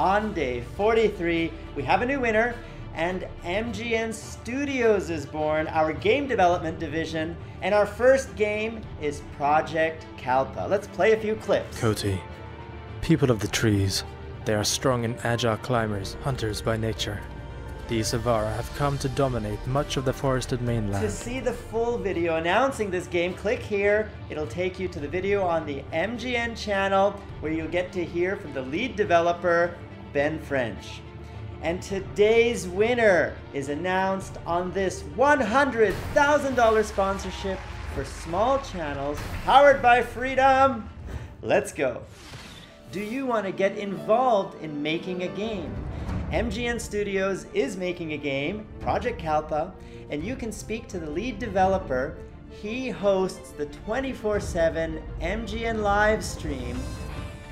On day 43, we have a new winner, and MGN Studios is born, our game development division, and our first game is Project Kalpa. Let's play a few clips. Koti, people of the trees, they are strong and agile climbers, hunters by nature. These Avara have come to dominate much of the forested mainland. To see the full video announcing this game, click here. It'll take you to the video on the MGN channel where you'll get to hear from the lead developer, Ben French. And today's winner is announced on this $100,000 sponsorship for small channels powered by Freedom. Let's go. Do you want to get involved in making a game? MGN Studios is making a game, Project Kalpa, and you can speak to the lead developer. He hosts the 24 7 MGN live stream.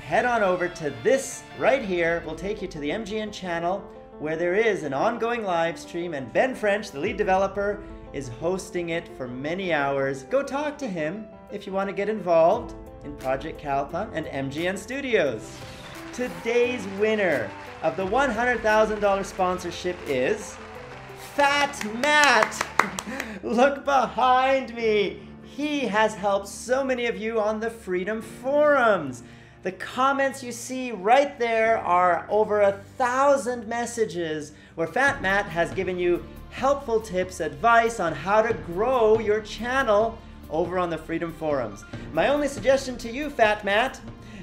Head on over to this right here. We'll take you to the MGN channel where there is an ongoing live stream, and Ben French, the lead developer, is hosting it for many hours. Go talk to him if you want to get involved in Project Kalpa and MGN Studios. Today's winner of the $100,000 sponsorship is Fat Matt. Look behind me. He has helped so many of you on the Freedom Forums. The comments you see right there are over a thousand messages where Fat Matt has given you helpful tips, advice on how to grow your channel over on the Freedom Forums. My only suggestion to you, Fat Matt,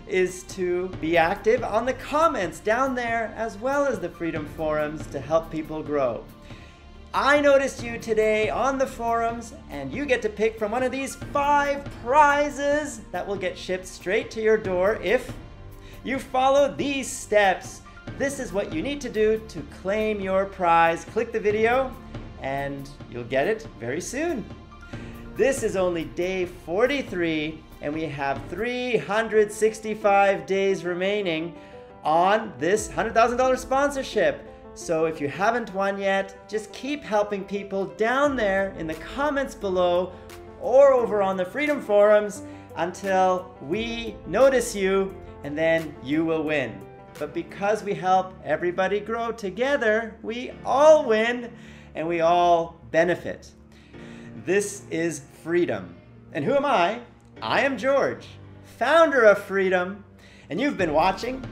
is to be active on the comments down there as well as the Freedom Forums to help people grow. I noticed you today on the forums, and you get to pick from one of these five prizes that will get shipped straight to your door if you follow these steps. This is what you need to do to claim your prize. Click the video, and you'll get it very soon. This is only day 43 and we have 365 days remaining on this $100,000 sponsorship. So if you haven't won yet, just keep helping people down there in the comments below or over on the Freedom Forums until we notice you and then you will win. But because we help everybody grow together, we all win and we all benefit. This is freedom. And who am I? I am George, founder of Freedom, and you've been watching.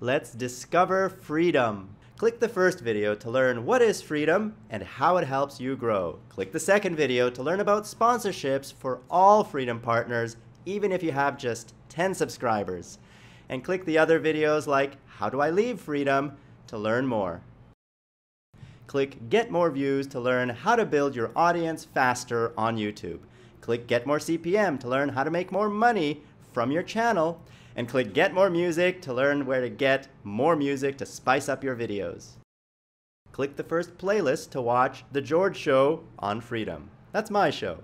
Let's discover freedom. Click the first video to learn what is freedom and how it helps you grow. Click the second video to learn about sponsorships for all Freedom partners, even if you have just 10 subscribers. And click the other videos like How Do I Leave Freedom to learn more. Click Get More Views to learn how to build your audience faster on YouTube. Click Get More CPM to learn how to make more money from your channel. And click Get More Music to learn where to get more music to spice up your videos. Click the first playlist to watch The George Show on Freedom. That's my show.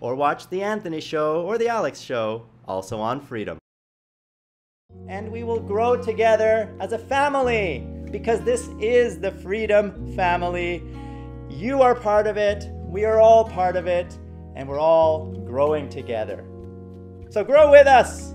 Or watch The Anthony Show or The Alex Show, also on Freedom. And we will grow together as a family because this is the Freedom Family. You are part of it, we are all part of it, and we're all growing together. So grow with us